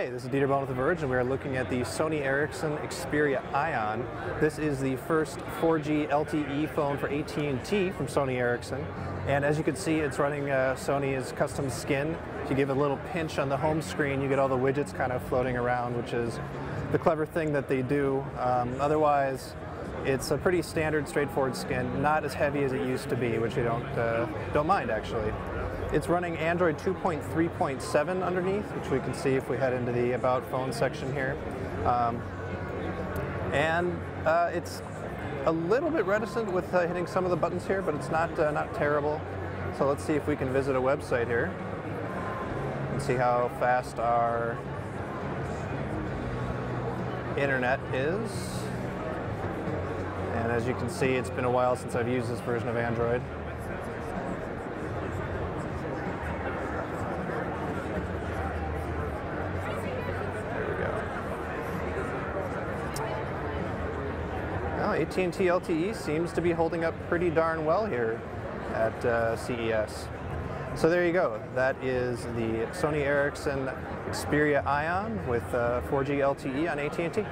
Hey, this is Dieter Bohn with The Verge, and we are looking at the Sony Ericsson Xperia Ion. This is the first 4G LTE phone for AT&T from Sony Ericsson. And as you can see, it's running uh, Sony's custom skin. If you give it a little pinch on the home screen, you get all the widgets kind of floating around, which is the clever thing that they do. Um, otherwise, it's a pretty standard, straightforward skin, not as heavy as it used to be, which I don't, uh, don't mind actually. It's running Android 2.3.7 underneath, which we can see if we head into the About Phone section here. Um, and uh, it's a little bit reticent with uh, hitting some of the buttons here, but it's not, uh, not terrible. So let's see if we can visit a website here and see how fast our internet is. And as you can see, it's been a while since I've used this version of Android. AT&T LTE seems to be holding up pretty darn well here at uh, CES. So there you go. That is the Sony Ericsson Xperia Ion with uh, 4G LTE on AT&T.